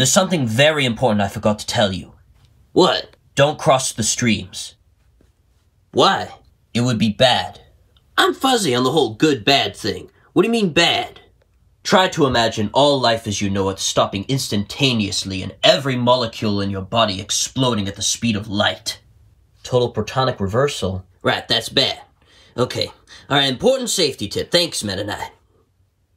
There's something very important I forgot to tell you. What? Don't cross the streams. Why? It would be bad. I'm fuzzy on the whole good bad thing. What do you mean bad? Try to imagine all life as you know it stopping instantaneously and every molecule in your body exploding at the speed of light. Total protonic reversal. Right, that's bad. Okay. Alright, important safety tip. Thanks, Meta Knight.